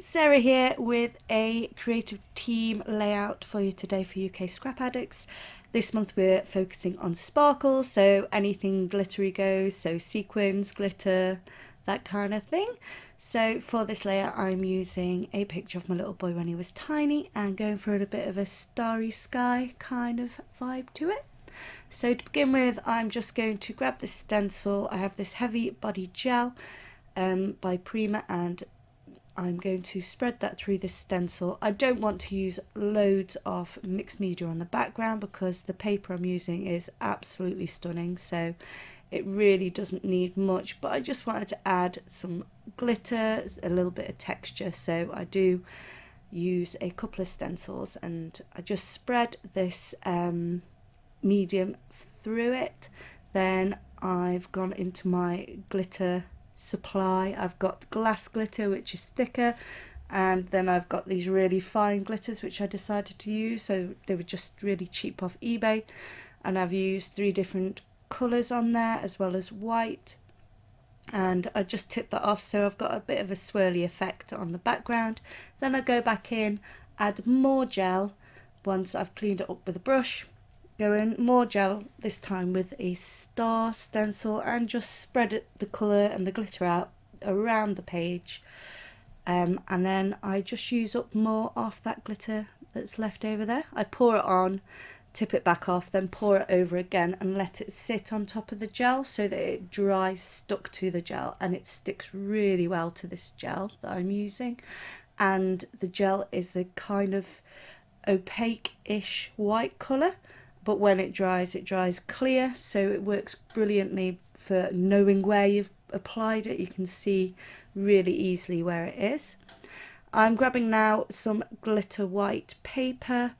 Sarah here with a creative team layout for you today for UK Scrap Addicts. This month we're focusing on sparkle, so anything glittery goes, so sequins, glitter, that kind of thing. So for this layout I'm using a picture of my little boy when he was tiny and going for a bit of a starry sky kind of vibe to it. So to begin with I'm just going to grab this stencil, I have this heavy body gel um, by Prima and I'm going to spread that through this stencil. I don't want to use loads of mixed media on the background because the paper I'm using is absolutely stunning so it really doesn't need much but I just wanted to add some glitter, a little bit of texture so I do use a couple of stencils and I just spread this um, medium through it then I've gone into my glitter supply. I've got glass glitter which is thicker and then I've got these really fine glitters which I decided to use. So they were just really cheap off eBay. And I've used three different colours on there as well as white. And I just tip that off so I've got a bit of a swirly effect on the background. Then I go back in add more gel once I've cleaned it up with a brush go in. More gel this time with a star stencil and just spread the colour and the glitter out around the page. Um, and then I just use up more of that glitter that's left over there. I pour it on tip it back off then pour it over again and let it sit on top of the gel so that it dries stuck to the gel. And it sticks really well to this gel that I'm using. And the gel is a kind of opaque-ish white colour but when it dries it dries clear so it works brilliantly for knowing where you've applied it. You can see really easily where it is. I'm grabbing now some glitter white paper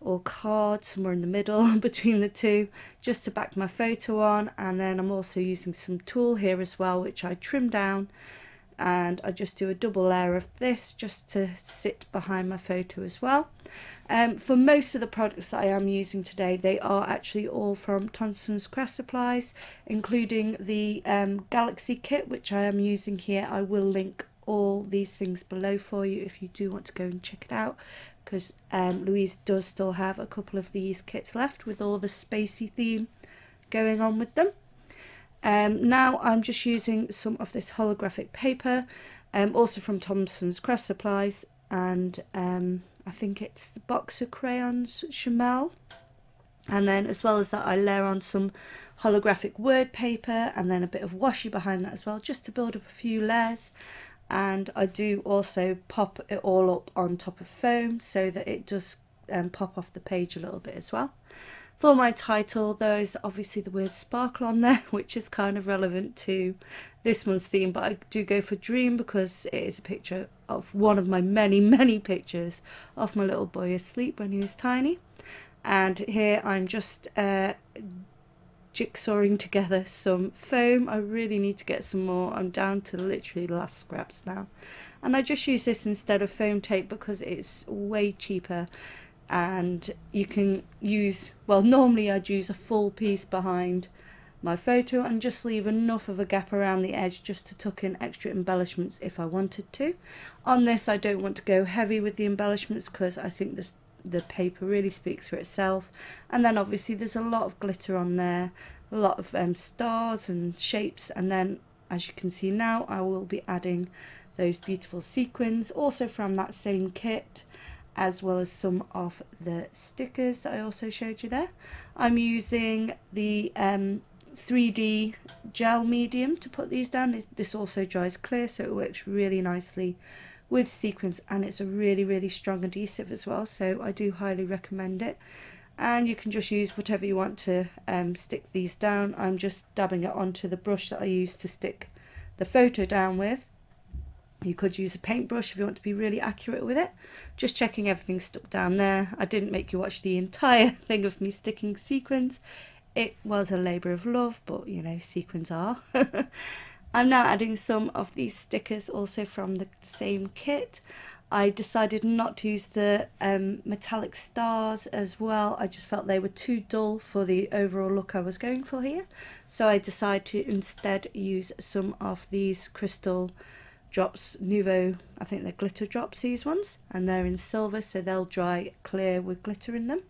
or card somewhere in the middle between the two just to back my photo on. And then I'm also using some tulle here as well which I trim down and I just do a double layer of this just to sit behind my photo as well. Um, for most of the products that I am using today they are actually all from Thompson's Craft Supplies including the um, Galaxy kit which I am using here. I will link all these things below for you if you do want to go and check it out because um, Louise does still have a couple of these kits left with all the spacey theme going on with them. Um, now I'm just using some of this holographic paper, um, also from Thompson's Craft Supplies, and um, I think it's the box of crayons Chamel. And then as well as that I layer on some holographic word paper and then a bit of washi behind that as well, just to build up a few layers. And I do also pop it all up on top of foam so that it does um, pop off the page a little bit as well. For my title, there is obviously the word sparkle on there, which is kind of relevant to this month's theme, but I do go for dream because it is a picture of one of my many, many pictures of my little boy asleep when he was tiny. And here I'm just uh, jigsawing together some foam. I really need to get some more. I'm down to literally the last scraps now. And I just use this instead of foam tape because it's way cheaper and you can use well normally I'd use a full piece behind my photo and just leave enough of a gap around the edge just to tuck in extra embellishments if I wanted to. On this I don't want to go heavy with the embellishments because I think this the paper really speaks for itself. And then obviously there's a lot of glitter on there a lot of um, stars and shapes. And then as you can see now I will be adding those beautiful sequins also from that same kit as well as some of the stickers that I also showed you there. I'm using the um, 3D gel medium to put these down. This also dries clear so it works really nicely with sequins and it's a really really strong adhesive as well so I do highly recommend it and you can just use whatever you want to um, stick these down. I'm just dabbing it onto the brush that I use to stick the photo down with you could use a paintbrush if you want to be really accurate with it. Just checking everything stuck down there. I didn't make you watch the entire thing of me sticking sequins. It was a labour of love, but you know, sequins are. I'm now adding some of these stickers also from the same kit. I decided not to use the um, metallic stars as well. I just felt they were too dull for the overall look I was going for here. So I decided to instead use some of these crystal drops Nuvo, I think they're glitter drops, these ones, and they're in silver, so they'll dry clear with glitter in them.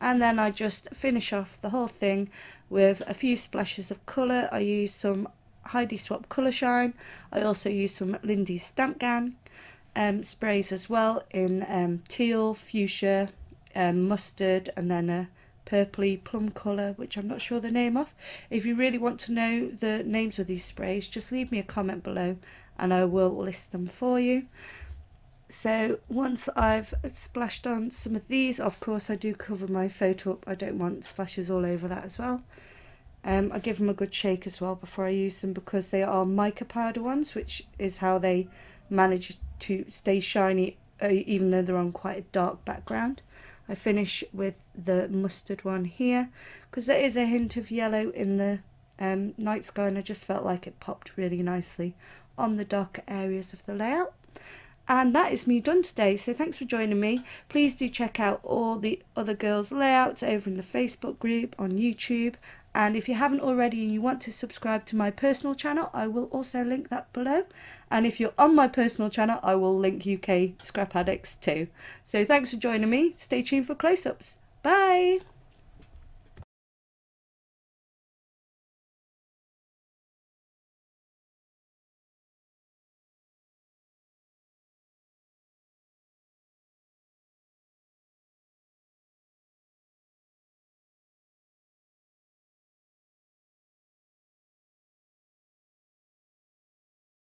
And then I just finish off the whole thing with a few splashes of colour. I use some Heidi Swapp Colour Shine. I also use some Lindy's Stamp Gang um, sprays as well in um, teal, fuchsia, um, mustard, and then a purpley plum colour, which I'm not sure the name of. If you really want to know the names of these sprays, just leave me a comment below and I will list them for you. So once I've splashed on some of these, of course I do cover my photo up. I don't want splashes all over that as well. Um, I give them a good shake as well before I use them because they are mica powder ones, which is how they manage to stay shiny uh, even though they're on quite a dark background. I finish with the mustard one here because there is a hint of yellow in the um, night sky and I just felt like it popped really nicely on the darker areas of the layout. And that is me done today. So thanks for joining me. Please do check out all the other girls' layouts over in the Facebook group on YouTube. And if you haven't already and you want to subscribe to my personal channel, I will also link that below. And if you're on my personal channel, I will link UK Scrap Addicts too. So thanks for joining me. Stay tuned for close-ups. Bye!